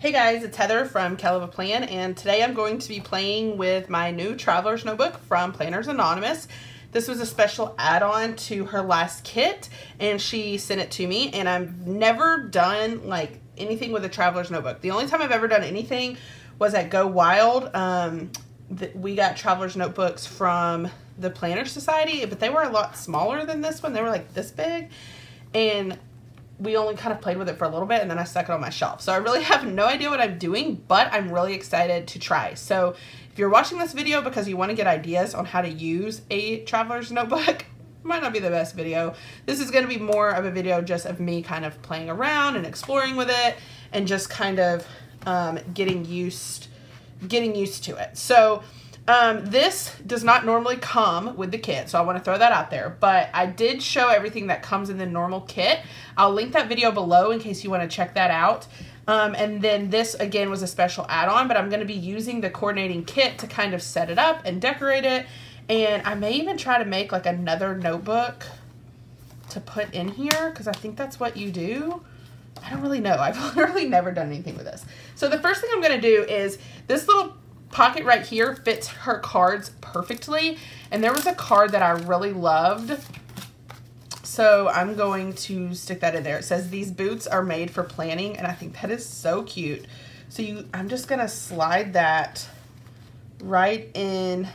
Hey guys, it's Heather from Kell of a Plan, and today I'm going to be playing with my new Traveler's Notebook from Planners Anonymous. This was a special add-on to her last kit, and she sent it to me, and I've never done like anything with a Traveler's Notebook. The only time I've ever done anything was at Go Wild. Um, we got Traveler's Notebooks from the Planner Society, but they were a lot smaller than this one. They were like this big, and we only kind of played with it for a little bit and then I stuck it on my shelf. So I really have no idea what I'm doing, but I'm really excited to try. So if you're watching this video because you want to get ideas on how to use a traveler's notebook, might not be the best video. This is going to be more of a video just of me kind of playing around and exploring with it and just kind of um, getting used getting used to it. So um, this does not normally come with the kit, so I want to throw that out there. But I did show everything that comes in the normal kit. I'll link that video below in case you want to check that out. Um, and then this, again, was a special add-on, but I'm going to be using the coordinating kit to kind of set it up and decorate it. And I may even try to make like another notebook to put in here because I think that's what you do. I don't really know. I've literally never done anything with this. So the first thing I'm going to do is this little pocket right here fits her cards perfectly. And there was a card that I really loved. So I'm going to stick that in there. It says these boots are made for planning. And I think that is so cute. So you, I'm just to slide that right in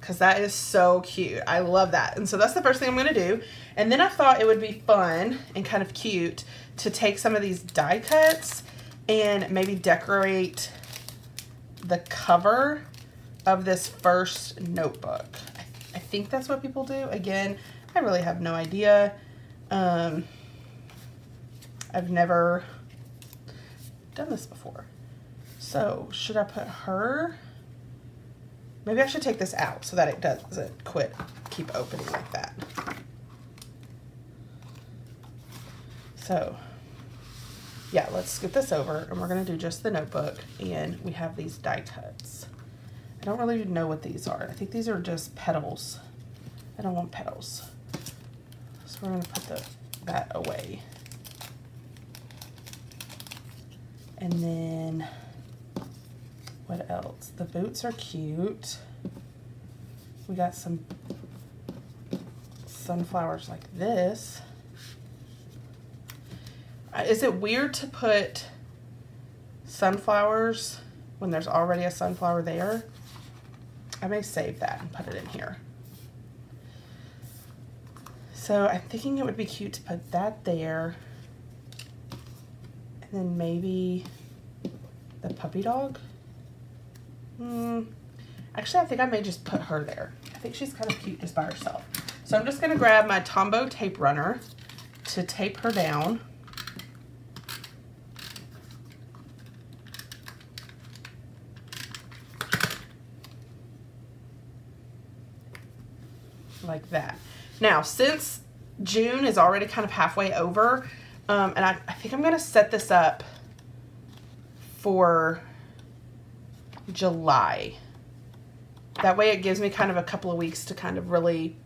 because that is so cute. I love that. And so that's the first thing I'm to do. And then I thought it would be fun and kind of cute to take some of these die cuts and maybe decorate the cover of this first notebook. I think that's what people do. Again, I really have no idea. Um, I've never done this before. So should I put her? Maybe I should take this out so that it doesn't quit, keep opening like that. So yeah, let's scoot this over and we're gonna do just the notebook and we have these die cuts. I don't really know what these are. I think these are just petals. I don't want petals. So we're gonna put the, that away. And then, what else? The boots are cute. We got some sunflowers like this. Is it weird to put sunflowers when there's already a sunflower there? I may save that and put it in here. So I'm thinking it would be cute to put that there. And then maybe the puppy dog. Hmm. Actually, I think I may just put her there. I think she's kind of cute just by herself. So I'm just going to grab my Tombow tape runner to tape her down. Like that. Now, since June is already kind of halfway over, um, and I, I think I'm going to set this up for July. That way it gives me kind of a couple of weeks to kind of really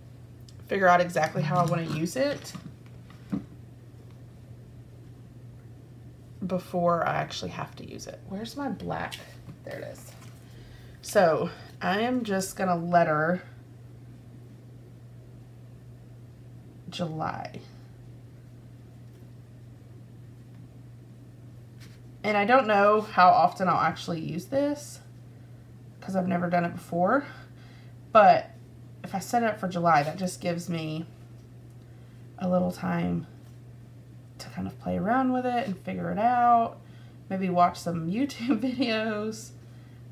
figure out exactly how I want to use it before I actually have to use it. Where's my black? There it is. So I am just going to let her July. And I don't know how often I'll actually use this because I've never done it before. But if I set it up for July, that just gives me a little time to kind of play around with it and figure it out. Maybe watch some YouTube videos.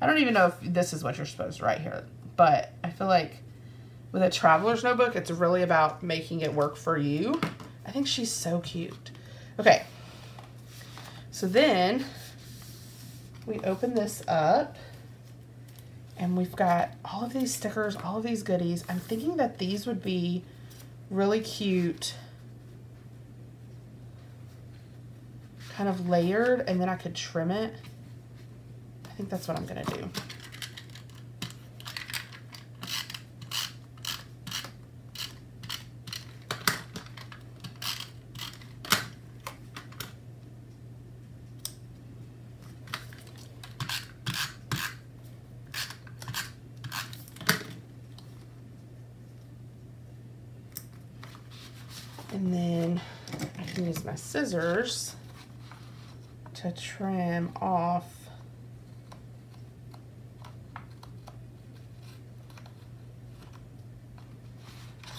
I don't even know if this is what you're supposed to write here, but I feel like with a traveler's notebook, it's really about making it work for you. I think she's so cute. Okay, so then we open this up and we've got all of these stickers, all of these goodies. I'm thinking that these would be really cute, kind of layered, and then I could trim it. I think that's what I'm gonna do. And then I can use my scissors to trim off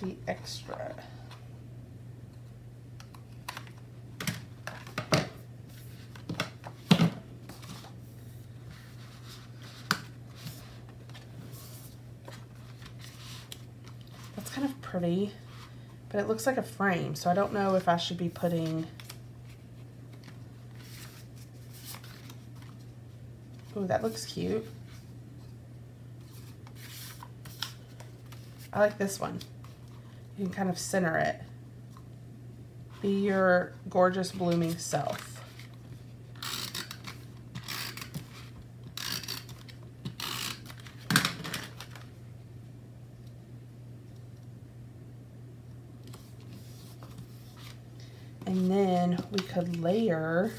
the extra. That's kind of pretty, but it looks like a frame, so I don't know if I should be putting Oh, that looks cute. I like this one. You can kind of center it. Be your gorgeous blooming self. And then we could layer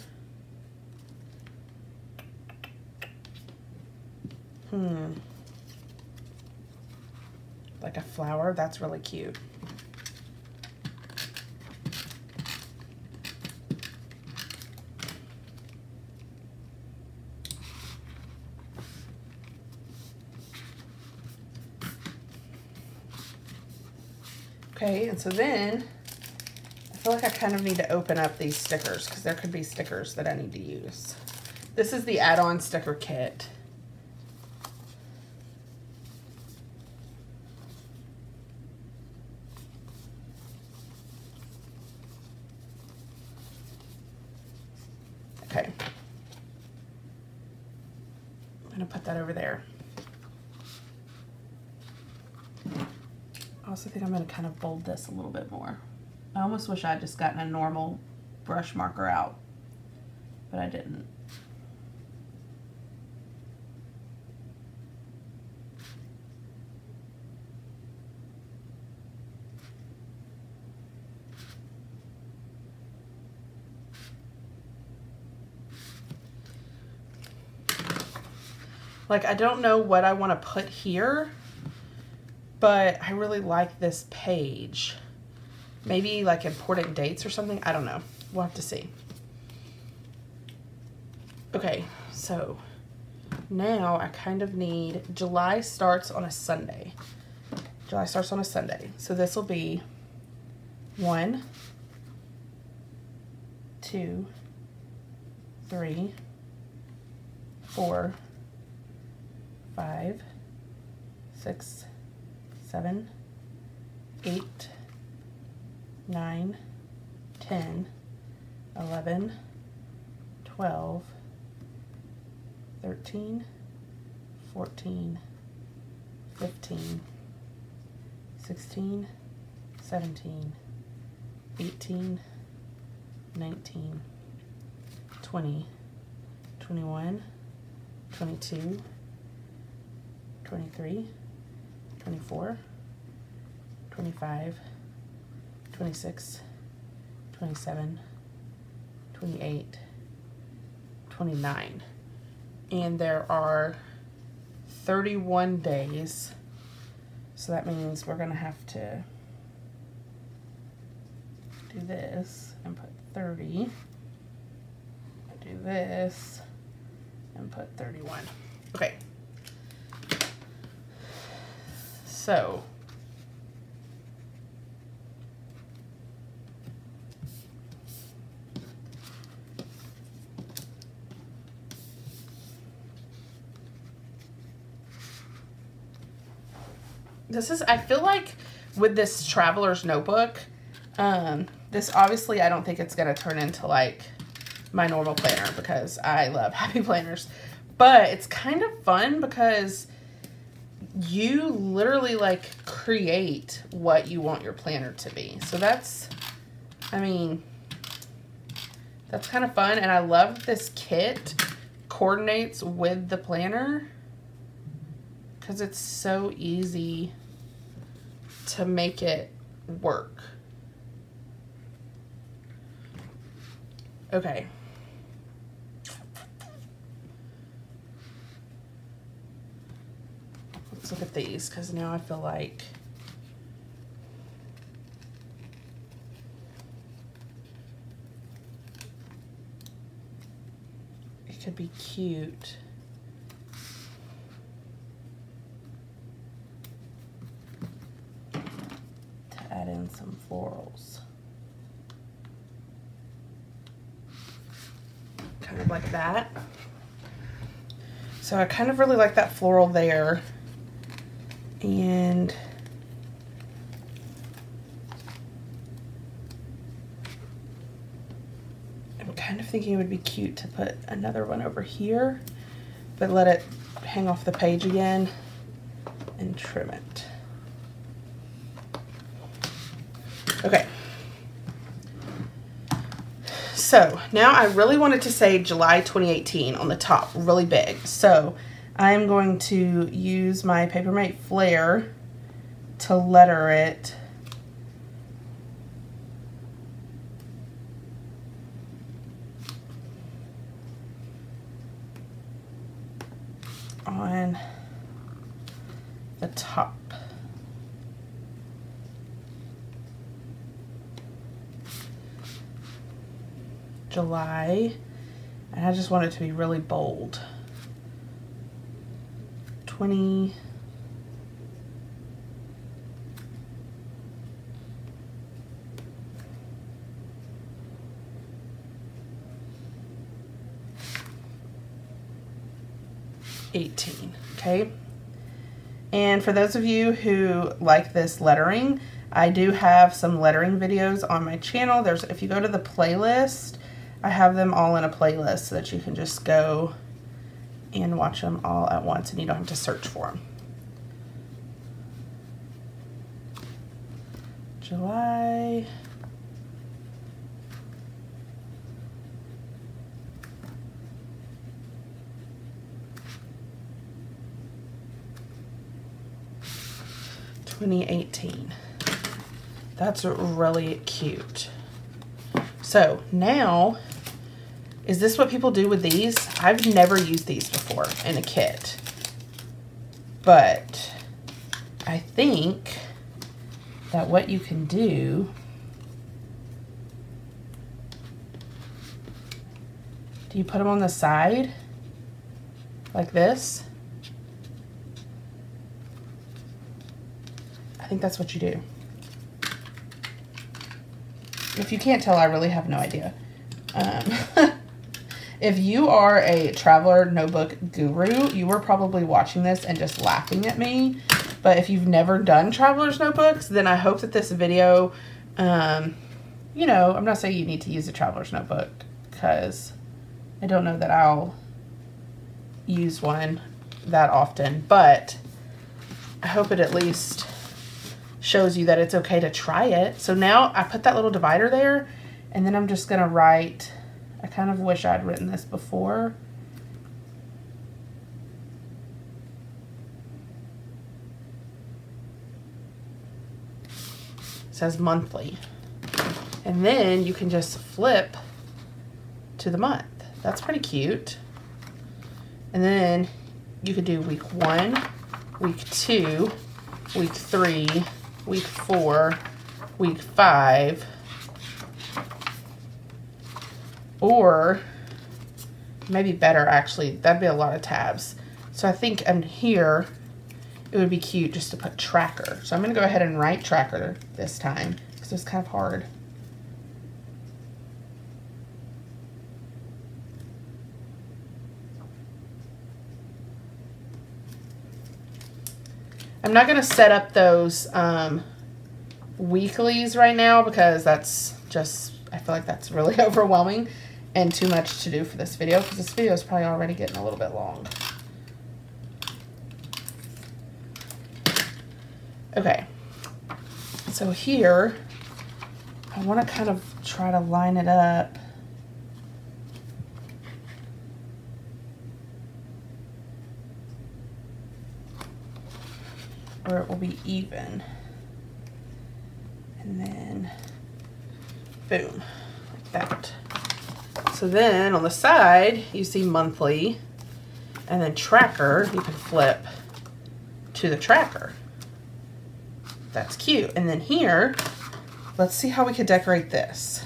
Hmm. Like a flower, that's really cute. Okay, and so then I feel like I kind of need to open up these stickers because there could be stickers that I need to use. This is the add-on sticker kit. Okay. I'm gonna put that over there. I also think I'm this a little bit more. I almost wish I'd just gotten a normal brush marker out, but I didn't. Like, I don't know what I want to put here, but I really like this page. Maybe like important dates or something. I don't know. We'll have to see. Okay, so now I kind of need, July starts on a Sunday. July starts on a Sunday. So this will be one, two, three, four, five, six, seven, eight, nine, ten, eleven, twelve, thirteen, fourteen, fifteen, sixteen, seventeen, eighteen, nineteen, twenty, twenty-one, twenty-two. 23, 24, 25, 26, 27, 28, 29. And there are 31 days. So that means we're going to have to do this and put 30. Do this and put 31. Okay. So, this is, I feel like with this traveler's notebook, um, this obviously I don't think it's going to turn into like my normal planner because I love happy planners. But it's kind of fun because you literally like create what you want your planner to be. So that's, I mean, that's kind of fun. And I love this kit coordinates with the planner because it's so easy to make it work. Okay. let's look at these because now I feel like it could be cute. to add in some florals. Kind of like that. So I kind of really like that floral there. And I'm kind of thinking it would be cute to put another one over here, but let it hang off the page again and trim it. Okay. So now I really wanted to say July 2018 on the top, really big. So I'm going to use my Papermate Flair to letter it on the top. July, and I just want it to be really bold. 20, Eighteen. Okay. And for those of you who like this lettering, I do have some lettering videos on my channel. There's if you go to the playlist, I have them all in a playlist so that you can just go and watch them all at once and you don't have to search for them. July. Twenty eighteen. That's really cute. So now, is this what people do with these? I've never used these before in a kit. But I think that what you can do do you put them on the side like this? I think that's what you do. If you can't tell, I really have no idea. Um, if you are a traveler notebook guru, you were probably watching this and just laughing at me. But if you've never done traveler's notebooks, then I hope that this video, um, you know, I'm not saying you need to use a traveler's notebook because I don't know that I'll use one that often, but I hope it at least shows you that it's okay to try it. So now I put that little divider there and then I'm just gonna write, I kind of wish I'd written this before. It says monthly. And then you can just flip to the month. That's pretty cute. And then you could do week one, week two, week three, week four, week five, or maybe better actually, that'd be a lot of tabs. So I think in here, it would be cute just to put tracker. So I'm gonna go ahead and write tracker this time because it's kind of hard. I'm not to set up those um, weeklies right now because that's just, I feel like that's really overwhelming and too much to do for this video because this video is probably already getting a little bit long. Okay, so here, I want to kind of try to line it up where it will be even. And then, boom, like that. So then on the side, you see monthly and then tracker, you can flip to the tracker. That's cute. And then here, let's see how we could decorate this.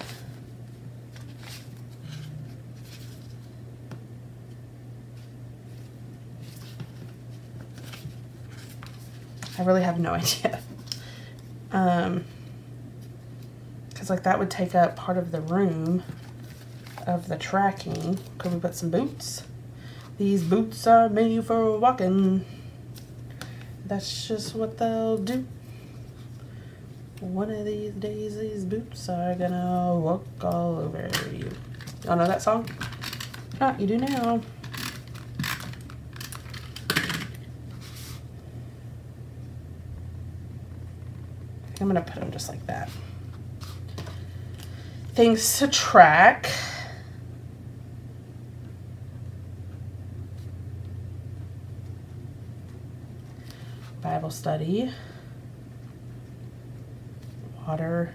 I really have no idea. Um, cause like that would take up part of the room of the tracking. Could we put some boots? These boots are made for walking. That's just what they'll do. One of these days, these boots are gonna walk all over you. Y'all know that song? Ah, you do now. I'm gonna put them just like that. Things to track. Bible study, water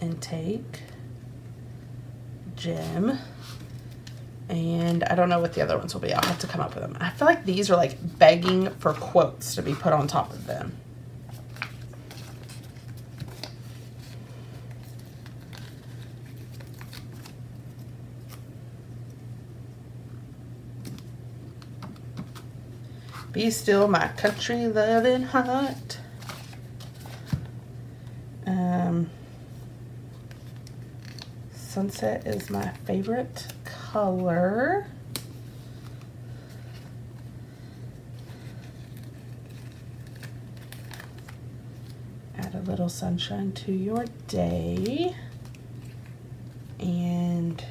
intake, gym, and I don't know what the other ones will be. I'll have to come up with them. I feel like these are like begging for quotes to be put on top of them. Be still my country loving heart. Um, sunset is my favorite color. Add a little sunshine to your day. And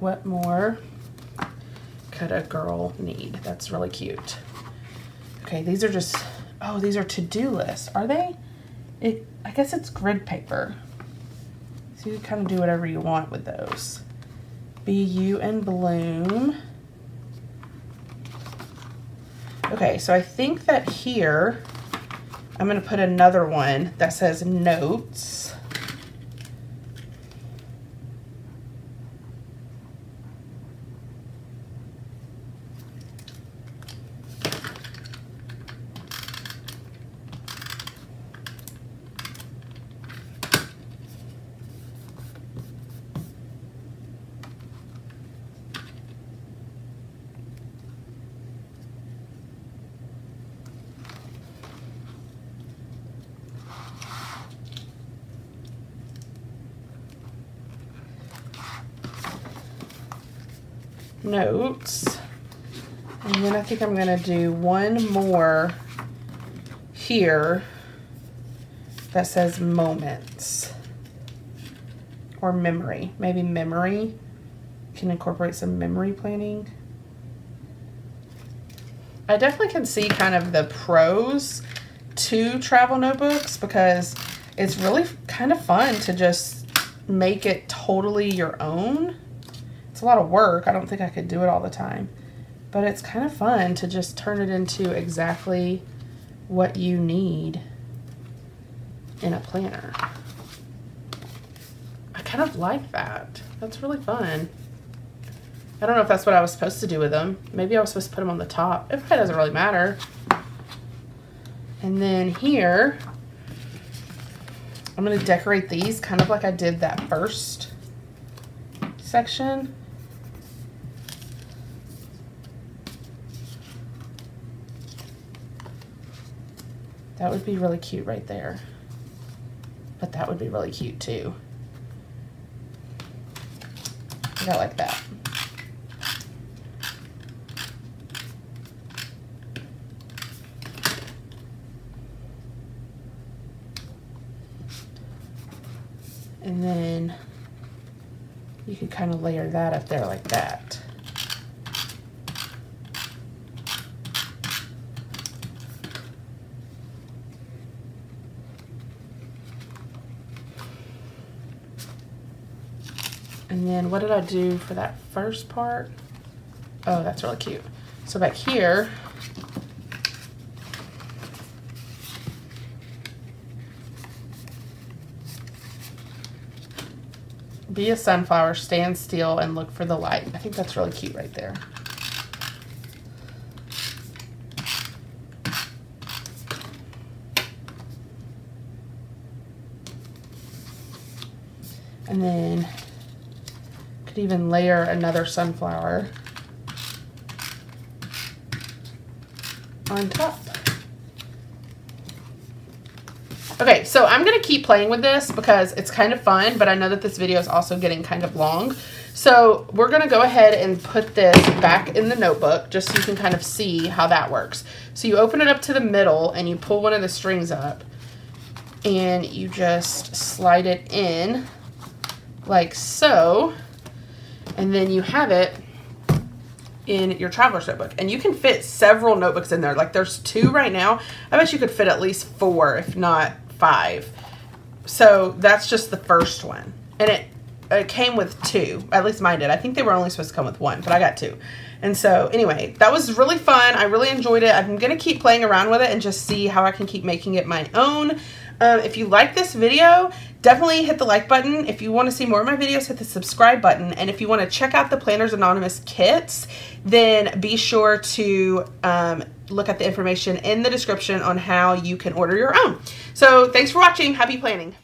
what more could a girl need? That's really cute. Okay, these are just, oh, these are to-do lists. Are they? It, I guess it's grid paper. So you kind of do whatever you want with those. Be you and bloom. Okay, so I think that here, I'm gonna put another one that says notes. Notes. And then I think I'm going to do one more here that says moments or memory. Maybe memory can incorporate some memory planning. I definitely can see kind of the pros to travel notebooks because it's really kind of fun to just make it totally your own it's a lot of work. I don't think I could do it all the time. But it's kind of fun to just turn it into exactly what you need in a planner. I kind of like that. That's really fun. I don't know if that's what I was supposed to do with them. Maybe I was supposed to put them on the top. It probably doesn't really matter. And then here, I'm going to decorate these kind of like I did that first section. That would be really cute right there. But that would be really cute too. I like that. And then you could kind of layer that up there like that. And then what did I do for that first part? Oh, that's really cute. So back here, be a sunflower, stand still, and look for the light. I think that's really cute right there. And then could even layer another sunflower on top. Okay, so I'm going to keep playing with this because it's kind of fun, but I know that this video is also getting kind of long. So we're going to go ahead and put this back in the notebook just so you can kind of see how that works. So you open it up to the middle and you pull one of the strings up and you just slide it in like so. And then you have it in your traveler's notebook. And you can fit several notebooks in there. Like there's two right now. I bet you could fit at least four, if not five. So that's just the first one. And it, it came with two. At least mine did. I think they were only supposed to come with one, but I got two. And so anyway, that was really fun. I really enjoyed it. I'm going to keep playing around with it and just see how I can keep making it my own. Um, if you like this video, definitely hit the like button. If you want to see more of my videos, hit the subscribe button. And if you want to check out the Planners Anonymous kits, then be sure to um, look at the information in the description on how you can order your own. So thanks for watching. Happy planning.